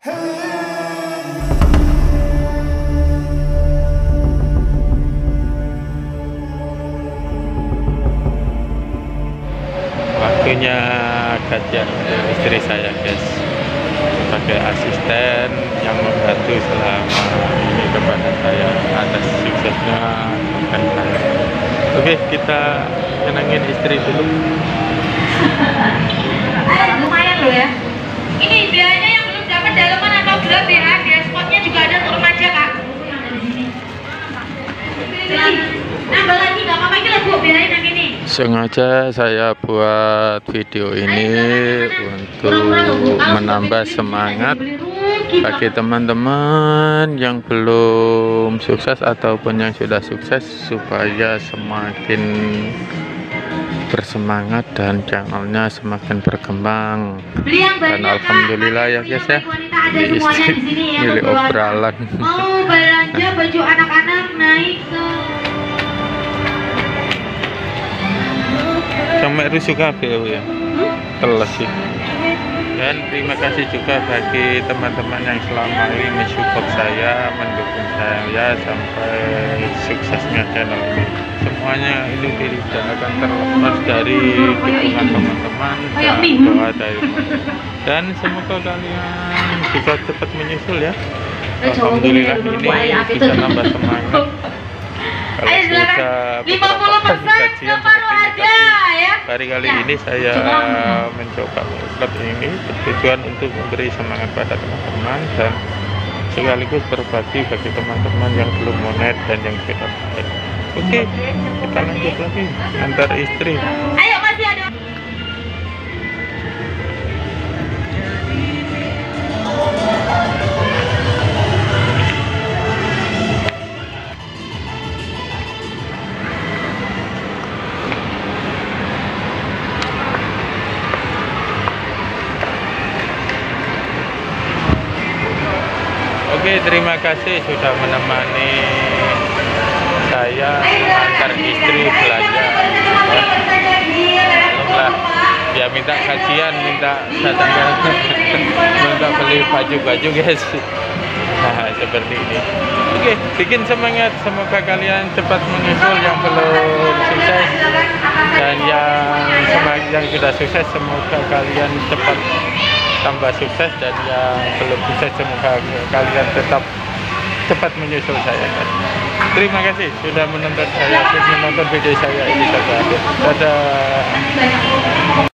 waktunya kajian istri saya guys. Sebagai asisten yang membantu selama ini kepada saya atas suksesnya konten saya. Oke kita nyenengin istri dulu sengaja saya buat video ini untuk menambah semangat bagi teman-teman yang belum sukses ataupun yang sudah sukses supaya semakin bersemangat dan channelnya semakin berkembang. Dan alhamdulillah ya guys ya. Ada semuanya di sini ya milik kebetulan. obralan. Mau belanja baju anak-anak naik ke rusuh kabeh ya? Teles sih dan terima kasih juga bagi teman-teman yang selama ini mensupport saya mendukung saya sampai suksesnya channel ini. Semuanya ini tidak akan terlepas dari dukungan teman-teman dan doa dari dan semoga kalian juga cepat menyusul ya. Alhamdulillah ini bisa nambah semangat. Kalau sudah 50% beberapa kali kajian seperti harga ini ya Hari kali Ya. ini saya Coba. mencoba upload ini bertujuan untuk memberi semangat pada teman-teman dan sekaligus berbagi bagi teman-teman yang belum monet dan yang sudah monet. Oke, kita lanjut lagi antar istri. ayo Oke, terima kasih sudah menemani saya mengantar istri belanja. Lah, ya minta kajian, minta datang minta beli baju-baju guys. Nah, seperti ini. Oke, bikin semangat. Semoga kalian cepat menyusul yang belum sukses dan yang semakin yang sudah sukses semoga kalian cepat tambah sukses dan yang belum sukses semoga kalian tetap cepat menyusul saya. Terima kasih sudah menonton saya, menonton video saya ini akhir. Dadah.